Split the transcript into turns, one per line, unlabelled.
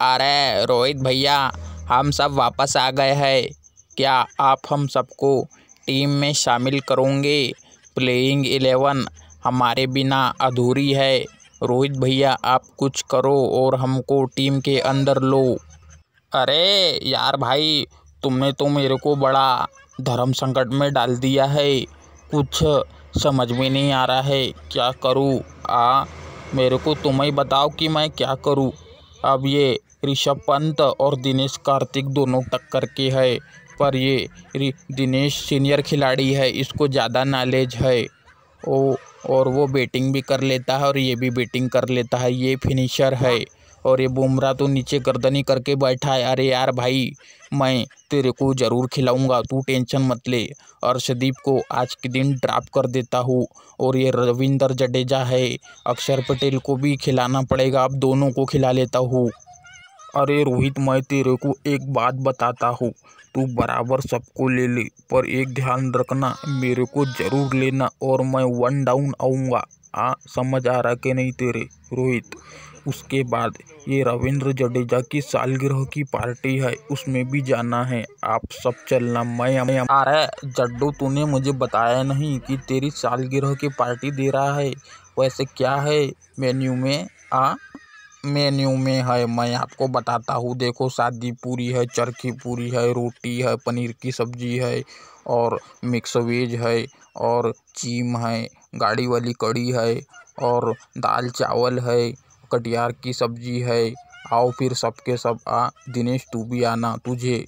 अरे रोहित भैया, हम सब वापस आ गए हैं। क्या आप हम सबको टीम में शामिल करोगे? प्लेइंग एलेवन हमारे बिना अधूरी है। रोहित भैया, आप कुछ करो और हमको टीम के अंदर लो। अरे यार भाई, तुमने तो मेरे को बड़ा धर्म संकट में डाल दिया है। कुछ समझ में नहीं आ रहा है। क्या करूँ? आ, मेरे को तुम ही बताओ कि मैं क्या करूँ? अब ये ऋषभ पंत और दिनेश कार्तिक दोनों टक्कर के है, पर ये दिनेश सीनियर खिलाड़ी है, इसको ज़्यादा नॉलेज है। ओ, और वो बैटिंग भी कर लेता है और ये भी बैटिंग कर लेता है। ये फिनिशर है और ये बुमराह तो नीचे गर्दनी करके बैठा है। अरे यार भाई मैं तेरे को ज़रूर खिलाऊँगा, तू टेंशन मत ले। अर्शदीप को आज के दिन ड्राप कर देता हूँ और ये रविंदर जडेजा है। अक्षर पटेल को भी खिलाना पड़ेगा, अब दोनों को खिला लेता हूँ। अरे रोहित, मैं तेरे को एक बात बताता हूँ, तू बराबर सबको ले ले, पर एक ध्यान रखना, मेरे को ज़रूर लेना और मैं वन डाउन आऊँगा। आ, समझ आ रहा कि नहीं तेरे? रोहित, उसके बाद ये रविंद्र जडेजा की सालगिरह की पार्टी है, उसमें भी जाना है। आप सब चलना, मैं अरे, जड्डू, तूने मुझे बताया नहीं कि तेरी सालगिरह की पार्टी दे रहा है। वैसे क्या है मेन्यू में? आ? मेन्यू में है, मैं आपको बताता हूँ। देखो, सादी पूरी है, चरखी पूरी है, रोटी है, पनीर की सब्ज़ी है और मिक्स वेज है और चीम है, गाड़ी वाली कड़ी है और दाल चावल है कटियार की सब्ज़ी है। आओ फिर सबके सब, आ, दिनेश, तू भी आना, तुझे